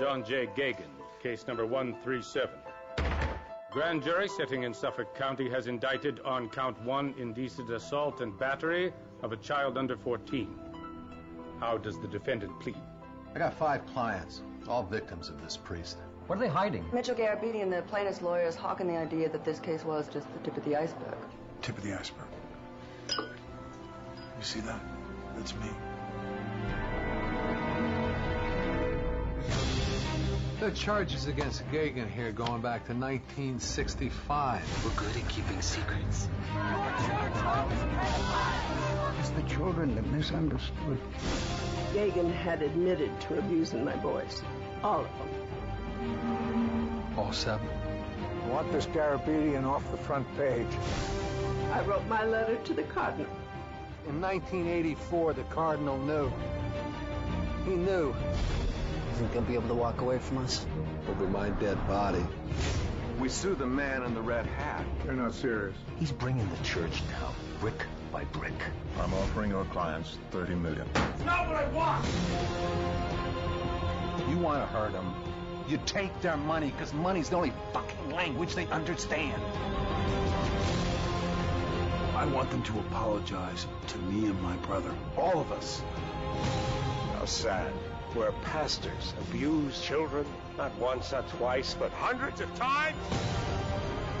John J. Geoghan, case number 137. Grand jury sitting in Suffolk County has indicted on count one indecent assault and battery of a child under 14. How does the defendant plead? I got five clients, all victims of this priest. What are they hiding? Mitchell Garabedian, the plaintiff's lawyers, hawking the idea that this case was just the tip of the iceberg. Tip of the iceberg. You see that? That's me. The charges against Geoghan here going back to 1965. We're good at keeping secrets. It's the children that misunderstood. Geoghan had admitted to abusing my boys. All of them. All seven. I want this Garabedian off the front page. I wrote my letter to the cardinal. In 1984, the cardinal knew. He knew. Think they'll be able to walk away from us? Over my dead body. We sue the man in the red hat. You're not serious. He's bringing the church down, brick by brick. I'm offering your clients 30 million. It's not what I want! You want to hurt them, you take their money, because money's the only fucking language they understand. I want them to apologize to me and my brother. All of us. How sad. Where pastors abuse children, not once, not twice, but hundreds of times.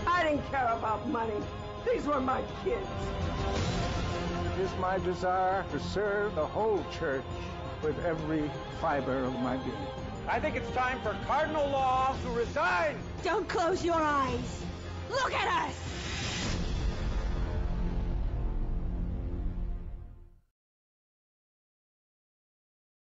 I didn't care about money. These were my kids. It is my desire to serve the whole church with every fiber of my being. I think it's time for Cardinal Law to resign. Don't close your eyes. Look at us.